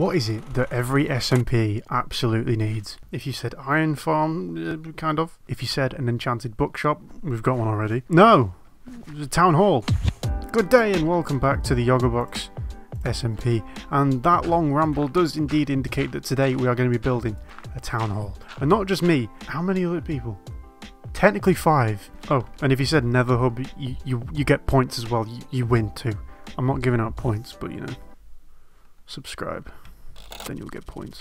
What is it that every SMP absolutely needs? If you said Iron Farm, uh, kind of. If you said an enchanted bookshop, we've got one already. No! The Town Hall. Good day and welcome back to the Jogobox SMP. And that long ramble does indeed indicate that today we are going to be building a Town Hall. And not just me, how many other people? Technically five. Oh, and if you said Nether Hub, you, you, you get points as well. You, you win too. I'm not giving out points, but you know, subscribe. Then you'll get points.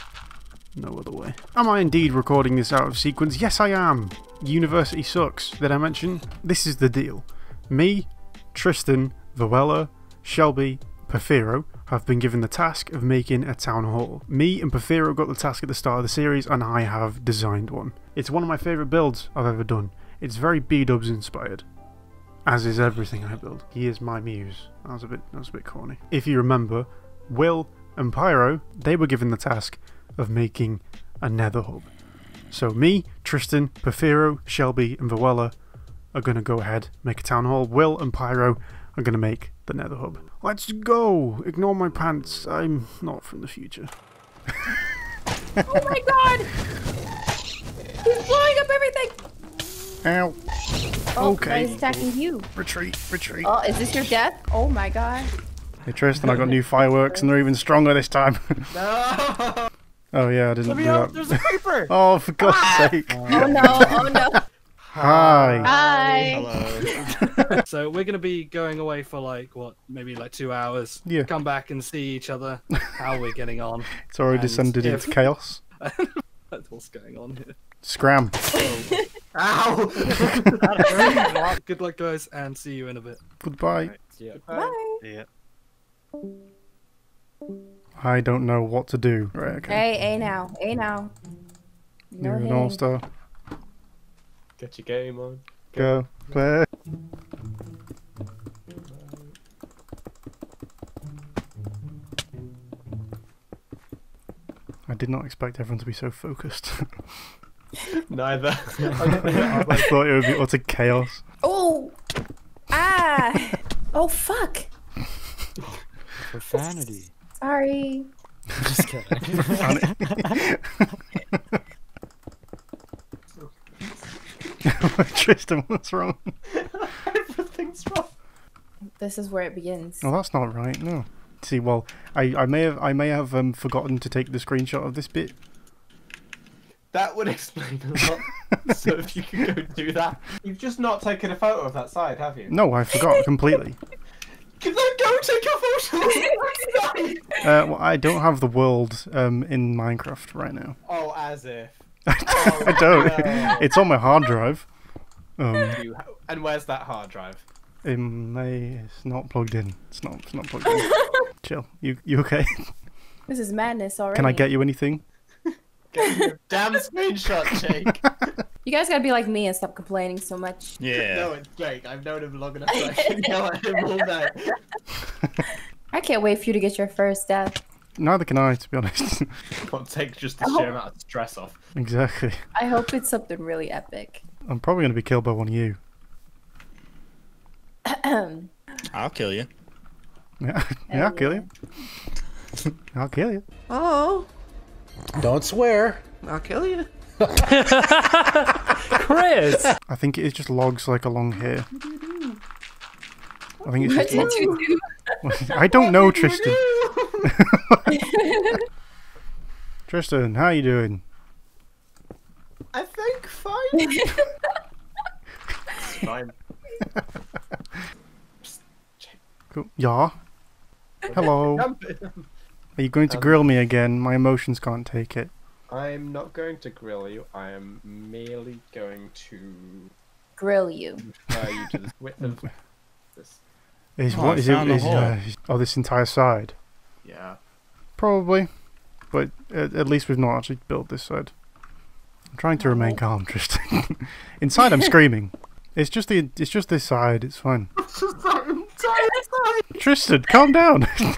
No other way. Am I indeed recording this out of sequence? Yes, I am. University sucks. Did I mention? This is the deal. Me, Tristan, Voella, Shelby, Pafiro have been given the task of making a town hall. Me and Pafiro got the task at the start of the series and I have designed one. It's one of my favourite builds I've ever done. It's very B-dubs inspired. As is everything I build. He is my muse. That was a bit that was a bit corny. If you remember, Will and Pyro, they were given the task of making a nether hub. So me, Tristan, Pafiro, Shelby and Voella are going to go ahead, make a town hall. Will and Pyro are going to make the nether hub. Let's go! Ignore my pants, I'm not from the future. Oh my god! He's blowing up everything! Ow! Oh, Okay. He's attacking you. Retreat, retreat. Oh, is this your death? Oh my god. Hey Tristan, I got new fireworks and they're even stronger this time. No! oh yeah, I didn't Let do me out! that. There's a creeper! Oh, for God's ah! sake. Oh no, oh no. Hi. Hi. Hello. so we're gonna be going away for like what, maybe like two hours. Yeah. Come back and see each other. How we're getting on. It's already And descended if- into chaos. That's what's going on here. Scram. Oh. Ow! Good luck, guys, and see you in a bit. Goodbye. Bye. I don't know what to do. Right, okay. Hey, A now. A now. No You're an all star. Get your game on. Go. Play. I did not expect everyone to be so focused. Neither. I thought it would be utter chaos. Oh! Ah! Oh fuck! Profanity. Sorry. Just kidding. Tristan, what's wrong? Everything's wrong. This is where it begins. Oh, that's not right. No. See, well, I, I may have I may have um, forgotten to take the screenshot of this bit. That would explain a lot. so if you could go do that. You've just not taken a photo of that side, have you? No, I forgot completely. Can then go take a photo of that side! Uh, well, I don't have the world um, in Minecraft right now. Oh, as if. I don't. no. It's on my hard drive. Um, and where's that hard drive? it may, it's not plugged in. It's not. It's not plugged in. Chill. You you okay? This is madness already. Can I get you anything? Get your damn screenshot, Jake. You guys gotta be like me and stop complaining so much. Yeah. No, it's Jake. I've known him long enough so I can yell at him all day. I can't wait for you to get your first death. Neither can I, to be honest. Can't take just the oh. sheer amount of stress off. exactly. I hope it's something really epic. I'm probably gonna be killed by one of you. I'll kill you. Yeah, yeah, I'll kill you. I'll kill you. Oh, don't swear. I'll kill you. Chris! I think it is just logs like along here. I think it's What just did logs. you do? I don't know, Tristan. Tristan, how are you doing? I think fine. it's fine. Cool. Yeah. Hello. Are you going to Um, grill me again? My emotions can't take it. I'm not going to grill you. I am merely going to Grill you. refer you to the width of this. Is Oh, what I is it? found the Is, hole. uh, is- oh, this entire side. Yeah. Probably, but at, at least we've not actually built this side. I'm trying to remain calm, Tristan. Inside, I'm screaming. It's just the. It's just this side. It's fine. Just that entire side. Tristan, calm down. Just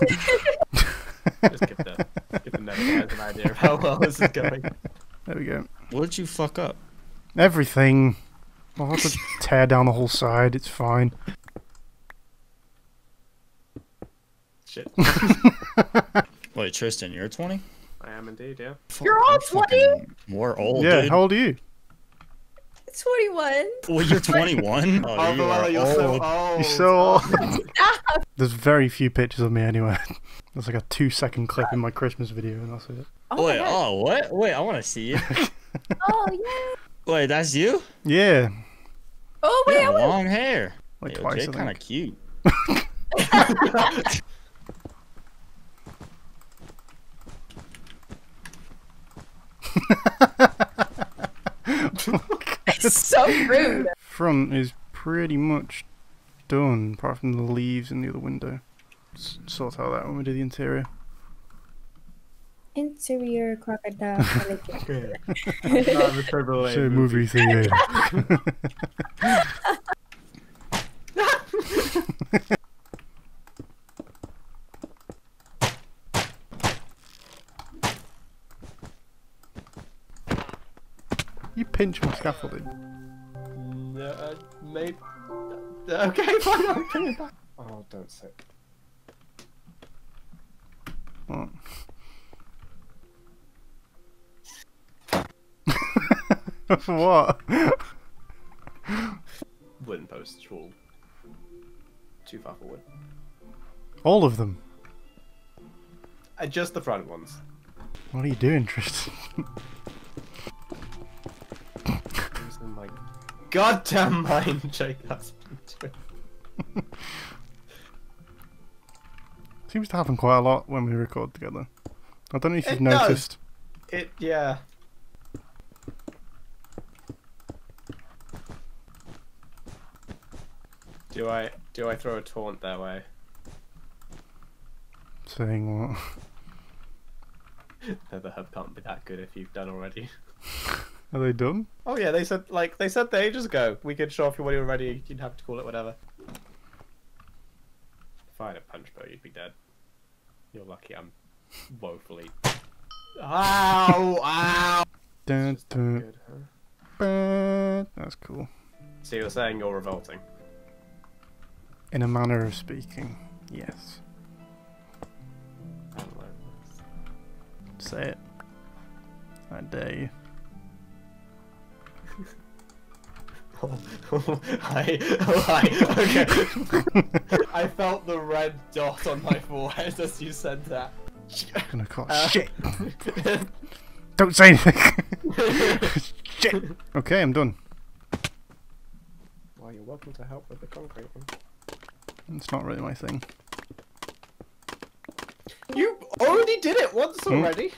give the, give the nether an idea of how well this is going. there we go. What did you fuck up? Everything. I'll have to tear down the whole side. It's fine. Shit. Wait, Tristan, you're 20? I am indeed, yeah. You're all 20? fucking More old, yeah, dude. how old are you? 21. Well, you're 21. Oh, Oh, you are you're so old. old. You're so old. There's very few pictures of me anyway. There's like a two second clip in my Christmas video and that's it. Oh, Wait, oh, what? Wait, I want to see you. oh, yeah. Wait, that's you? Yeah, Oh, You wait, I have was. long hair. like Yo, twice kind of think. cute. so rude. Front is pretty much done, apart from the leaves in the other window. S- sort out that when we do the interior. Interior crocodile. alligator. Not a So movie theater. you pinch my scaffolding. No, uh, maybe. Okay, fine, I'll bring it back. Oh, don't sit. what? Wooden posts, wall. Too far forward. All of them. Uh, just the front ones. What are you doing, Tristan? Losing my goddamn mind, Jake. That's. Seems to happen quite a lot when we record together. I don't know if you've does. noticed. It, yeah. Do I do I throw a taunt their way? Saying what? No, the hub can't be that good if you've done already. Are they done? Oh yeah, they said like they said that ages ago. We could show off you when you were ready. You'd have to call it whatever. If I had a punch bow, you'd be dead. You're lucky. I'm woefully. Ow! Ow! Dun, Just that good, huh? That's cool. So you're saying you're revolting? In a manner of speaking, yes. I don't know. Say it. I dare you. Oh, hi. Oh, hi. Okay. I felt the red dot on my forehead as you said that. I'm gonna call Uh, shit. Don't say anything. shit. Okay, I'm done. well, you're welcome to help with the concrete one. It's not really my thing. You already did it once already.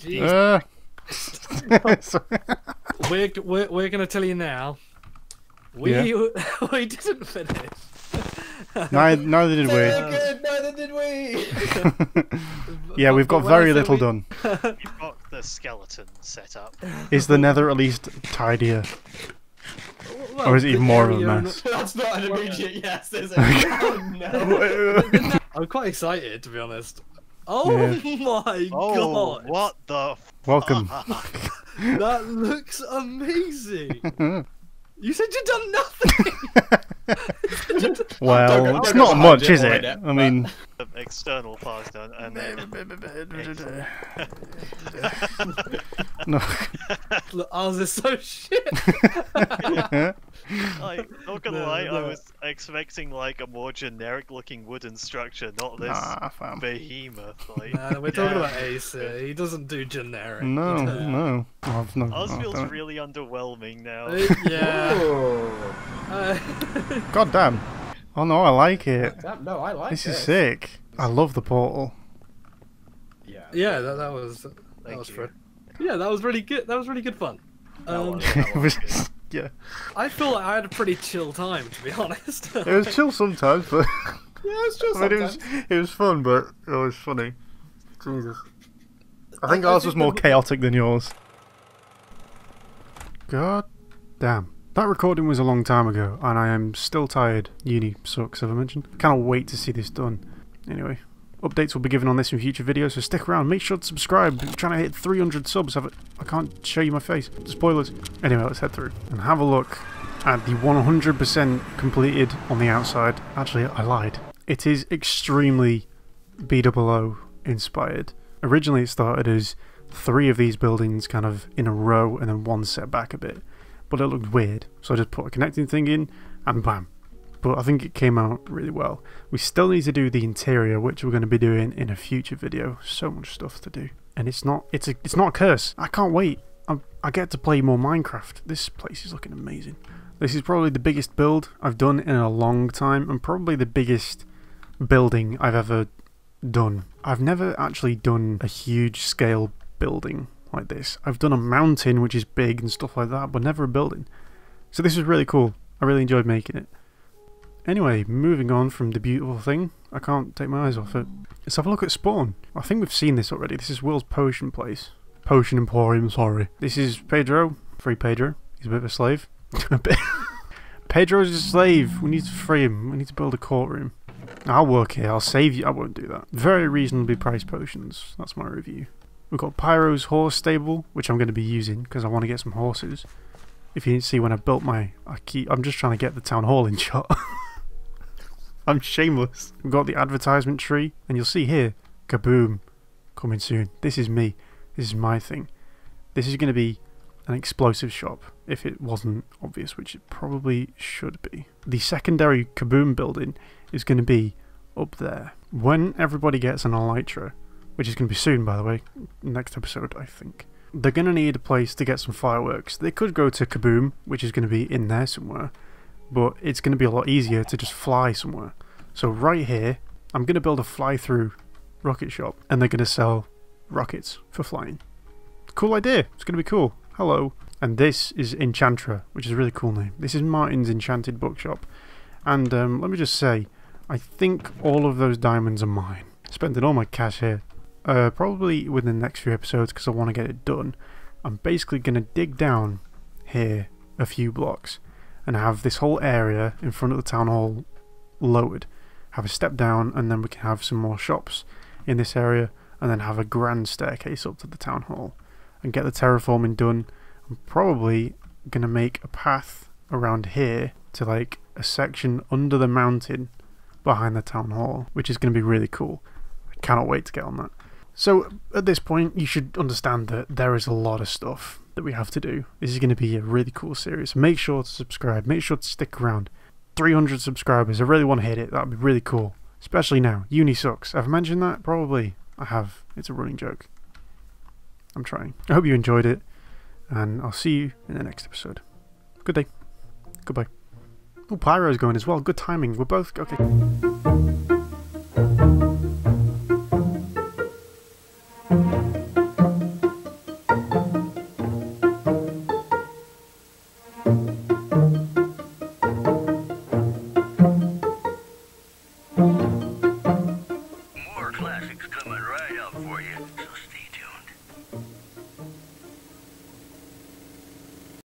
Jeez. Uh. We're, we're, we're going to tell you now. We, we didn't finish. neither, neither did Very we. good. Neither did we. yeah, we've got But when I very little we- done. You've got the skeleton set up. Is the nether at least tidier? Well, Or is it even more of a mess? That's not an immediate yes, is it? oh no. I'm quite excited, to be honest. Oh my Oh, god! what the? F- Welcome. That looks amazing! you said you'd done nothing! Well, Don't it's don't not much, is it? it, I mean, external part's done, and then no. Look, ours is so shit! like, not gonna No, lie, I was expecting like a more generic-looking wooden structure, not this Nah, behemoth. Like, Nah, we're talking Yeah. about Ace here. He doesn't do generic. No, you know. no. I've no. ours feels don't- really underwhelming now. Uh, yeah. Ooh. Uh, God damn. Oh no, I like it. Damn, no, I like This this. is sick. I love the portal. Yeah. yeah, that, that was that Thank was you. fun. Yeah, that was really good. That was really good fun. Um, was- was, yeah. I feel like I had a pretty chill time, to be honest. It was chill sometimes, but Yeah, it's just I mean, it was it was fun, but it was funny. Jesus. I think I- I ours was more the- chaotic than yours. God damn. That recording was a long time ago, and I am still tired. Uni sucks, have I mentioned? Cannot wait to see this done. Anyway, updates will be given on this in future videos, so stick around. Make sure to subscribe. I'm trying to hit 300 subs. Have it- I can't show you my face. Spoilers. Anyway, let's head through and have a look at the 100% completed on the outside. Actually, I lied. It is extremely BOO inspired. Originally, it started as three of these buildings kind of in a row and then one set back a bit, but it looked weird. So I just put a connecting thing in and bam. But I think it came out really well. We still need to do the interior, which we're going to be doing in a future video. So much stuff to do, and it's not it's a it's not a curse. I can't wait. I, I get to play more Minecraft. This place is looking amazing. This is probably the biggest build I've done in a long time, and probably the biggest building I've ever done. I've never actually done a huge scale building like this. I've done a mountain which is big and stuff like that, but never a building. So this is really cool. I really enjoyed making it. Anyway, moving on from the beautiful thing, I can't take my eyes off it. Let's have a look at Spawn. I think we've seen this already. This is Will's Potion Place. Potion Emporium, sorry. This is Pedro. Free Pedro. He's a bit of a slave. a bit. Pedro's a slave. We need to free him. We need to build a courtroom. I'll work here. I'll save you. I won't do that. Very reasonably priced potions. That's my review. We've got Pyro's horse stable, which I'm going to be using because I want to get some horses. If you didn't see when I built my... I keep, I'm just trying to get the town hall in shot. I'm shameless. We've got the advertisement tree, and you'll see here, kaboom, coming soon. This is me. This is my thing. This is going to be an explosive shop, if it wasn't obvious, which it probably should be. The secondary kaboom building is going to be up there. When everybody gets an Elytra, which is going to be soon, by the way, next episode, I think, they're going to need a place to get some fireworks. They could go to Kaboom, which is going to be in there somewhere, but it's going to be a lot easier to just fly somewhere. So right here, I'm going to build a fly-through rocket shop, and they're going to sell rockets for flying. Cool idea. It's going to be cool. Hello. And this is Enchantra, which is a really cool name. This is Martin's Enchanted Bookshop. And um, let me just say, I think all of those diamonds are mine. Spending all my cash here. Uh, probably within the next few episodes because I want to get it done. I'm basically going to dig down here a few blocks and have this whole area in front of the town hall lowered. Have a step down and then we can have some more shops in this area and then have a grand staircase up to the town hall and get the terraforming done. I'm probably going to make a path around here to like a section under the mountain behind the town hall, which is going to be really cool. I cannot wait to get on that. So at this point, you should understand that there is a lot of stuff that we have to do. This is going to be a really cool series. Make sure to subscribe. Make sure to stick around. 300 subscribers. I really want to hit it. That would be really cool. Especially now. Uni sucks. Have I mentioned that? Probably. I have. It's a running joke. I'm trying. I hope you enjoyed it. And I'll see you in the next episode. Good day. Goodbye. Oh, Pyro's going as well. Good timing. We're both... Okay.